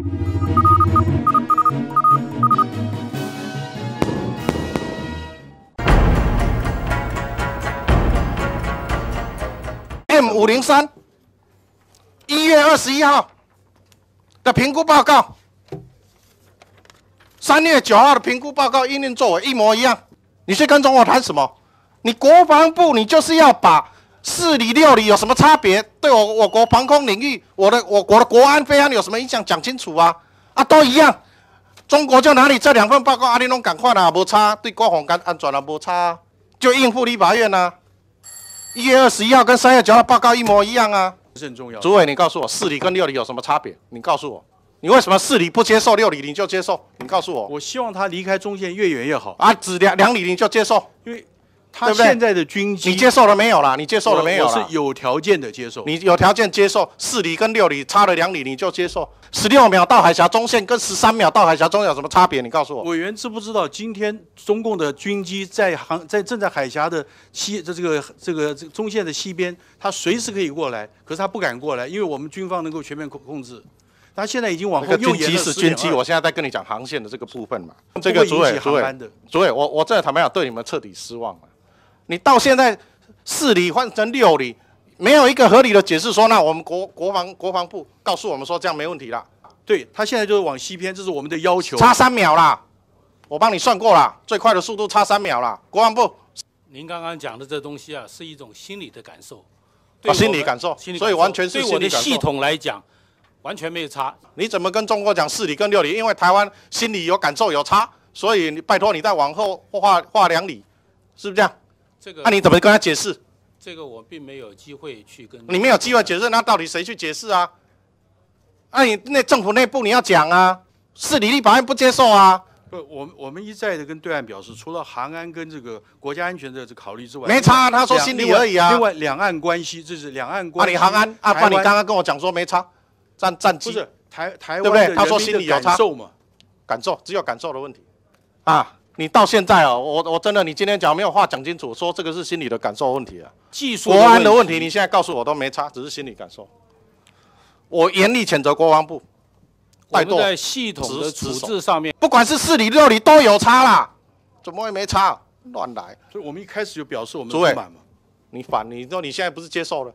M 五零三，一月二十一号的评估报告，三月九号的评估报告应运作为一模一样。你去跟中国谈什么？你国防部你就是要把四里六里有什么差别，对我我国防空领域，我的我国的国安非安有什么影响，讲清楚啊！啊，都一样。中国就哪里这两份报告，阿里拢赶快啦，无差，对国防安安全啊无差，就应付立法院啊。一月二十一号跟三月九号报告一模一样啊。是很重要。主委，你告诉我四里跟六里有什么差别？你告诉我，你为什么四里不接受，六里你就接受？你告诉我。我希望他离开中线越远越好，啊，只两两里你就接受，因为他现在的军机你接受了没有啦？你接受了没有我啦是有条件的接受。你有条件接受四里跟六里差了两里你就接受？十六秒到海峡中线跟十三秒到海峡中线有什么差别？你告诉我。委员知不知道，今天中共的军机在航在正在海峡的西这这个这个这个中线的西边，他随时可以过来，可是他不敢过来，因为我们军方能够全面控控制。他现在已经往后又延了是军机，我现在在跟你讲航线的这个部分嘛。这个主委主委主委，我我真的坦白讲，对你们彻底失望了。你到现在四里换成六里，没有一个合理的解释说，那我们国国防国防部告诉我们说这样没问题啦，对，他现在就是往西偏，这是我们的要求。差三秒啦，我帮你算过啦，最快的速度差三秒啦。国防部您刚刚讲的这东西啊，是一种心理的感受，啊心理感受心理所以完全是对我的系统来讲，完全没有差。你怎么跟中国讲四里跟六里？因为台湾心里有感受有差，所以你拜托你再往后画画两里，是不是这样？这个那、你怎么跟他解释？这个我并没有机会去跟你没有机会解释，那到底谁去解释啊？那、你那政府内部你要讲啊，市里立法院不接受啊，不，我们我们一再的跟对岸表示，除了航安跟这个国家安全的这考虑之外，没差啊他说心里而已啊另外，两岸关系，这是两岸啊关系。你航安啊，不台湾然你刚刚跟我讲说没差，战战机不是台台湾对不对他说心里有差感受嘛？感受，只有感受的问题啊。你到现在啊，我我真的，你今天讲没有话讲清楚，说这个是心理的感受问题啊，技术国安的问题，你现在告诉我都没差，只是心理感受。我严厉谴责国防部，怠惰在系统的处置上面，不管是四里六里都有差啦，怎么会没差？乱来！所以我们一开始就表示我们不满嘛。你反，你说你现在不是接受了？